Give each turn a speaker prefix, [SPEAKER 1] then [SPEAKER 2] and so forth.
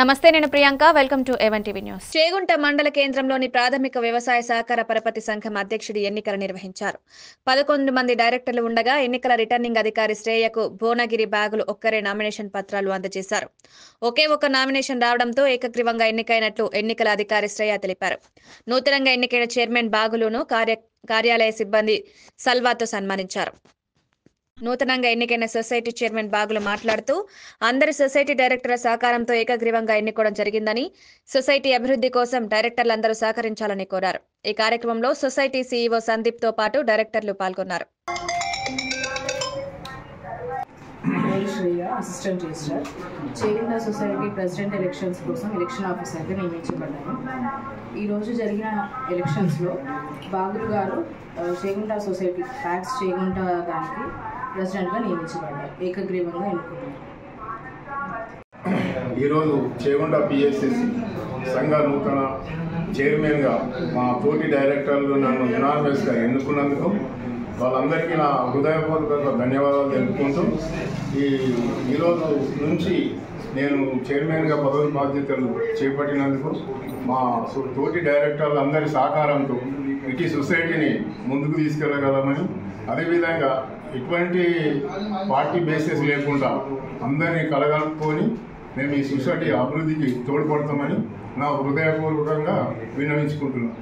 [SPEAKER 1] నమస్తే నేను Priyanka. Welcome to ఎవన్ టీవీ న్యూస్ చేగుంట మండల కేంద్రంలోని ప్రాథమిక వ్యవసాయ సహకార పరపతి సంఘం అధ్యక్షుడి ఎన్నికలు నిర్వహించారు. పదకొండు మంది డైరెక్టర్లు ఉండగా ఎన్నికల రిటర్నింగ్ అధికారి శ్రేయకు భువనగిరి బ్యాగులు ఒక్కరే నామినేషన్ పత్రాలు అందజేశారు. ఒకే ఒక్క నామినేషన్ రావడంతో ఏకగ్రీవంగా ఎన్నికైనట్లు ఎన్నికల అధికారి శ్రేయ తెలిపారు. నూతనంగా ఎన్నికైన చైర్మన్ బాగులును కార్య కార్యాలయ సిబ్బంది సల్వాతో సన్మానించారు. నూతనంగా ఎన్నికైన సొసైటీ చైర్మన్ బాగులు మాట్లాడుతూ అందరి సొసైటీ డైరెక్టర్ల సహకారంతో ఏకగ్రీవంగా ఎన్నుకోవడం జరిగిందని సొసైటీ అభివృద్ధి కోసం డైరెక్టర్లందరూ సహకరించాలని కోరారు. ఈ కార్యక్రమంలో సొసైటీ సీఈఓ సందీప్తో పాటు డైరెక్టర్లు పాల్గొన్నారు.
[SPEAKER 2] శ్రేయ అసిస్టెంట్ రిజిస్ట్రార్ చేరిన సొసైటీ ప్రెసిడెంట్ ఎలక్షన్స్ కోసం ఎలక్షన్ ఆఫీసర్గా నియమించబడ్డాను. ఈరోజు జరిగిన ఎలక్షన్స్లో బాగులు గారు చేగుంట సొసైటీ ఫ్యాక్స్ చేగుంట దానికి ప్రెసిడెంట్గా నియమించబడ్డారు ఏకగ్రీవంగా ఎన్నుకున్నారు.
[SPEAKER 3] ఈరోజు చేగుంట పిఎస్సిసి సంఘ నూతన చైర్మన్గా మా తోటి డైరెక్టర్లు నన్ను యునానిమస్గా ఎన్నుకున్నందుకు వాళ్ళందరికీ నా హృదయపూర్వక ధన్యవాదాలు తెలుపుకుంటూ ఈ ఈరోజు నుంచి నేను చైర్మన్గా పదవి బాధ్యతలు చేపట్టినందుకు మా తోటి డైరెక్టర్లు అందరి సహకారంతో ఇటీ సొసైటీని ముందుకు తీసుకెళ్ళగలమని అదేవిధంగా ఎటువంటి పార్టీ బేసెస్ లేకుండా అందరినీ కలగలుపుకొని మేము ఈ సొసైటీ అభివృద్ధికి తోడ్పడతామని నా హృదయపూర్వకంగా విన్నవించుకుంటున్నాను.